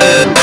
Uh,